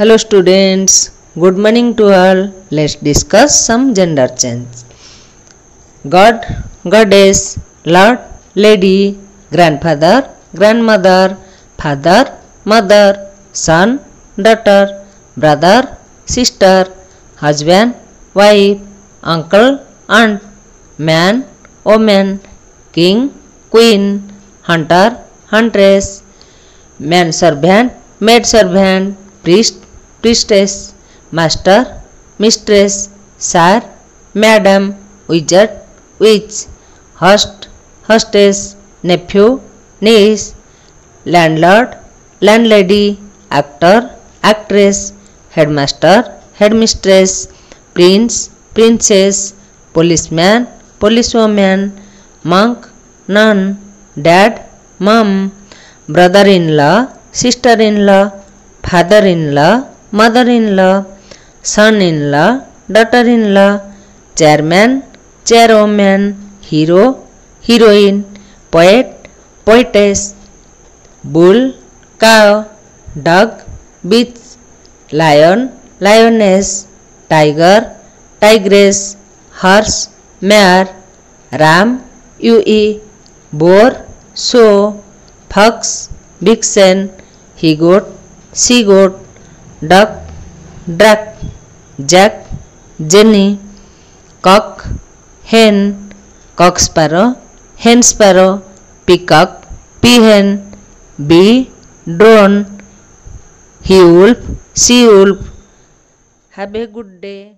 Hello students, good morning to all. Let's discuss some gender change. God, goddess, Lord, lady, grandfather, grandmother, father, mother, son, daughter, brother, sister, husband, wife, uncle, aunt, man, woman, king, queen, hunter, huntress, man servant, maid servant, priest, priestess, master, mistress, sir, madam, wizard, witch, host, hostess, nephew, niece, landlord, landlady, actor, actress, headmaster, headmistress, prince, princess, policeman, policewoman, monk, nun, dad, mom, brother-in-law, sister-in-law, father-in-law, mother-in-law, son-in-law, daughter-in-law, chairman, chairwoman, hero, heroine, poet, poetess, bull, cow, dog, beach, lion, lioness, tiger, tigress, horse, mare, ram, ewe, boar, sow, fox, vixen, he goat, she goat, duck, duck, jack, jenny, cock, hen, cock sparrow, hen sparrow, peacock, peahen, bee, drone, he wolf, she wolf. Have a good day.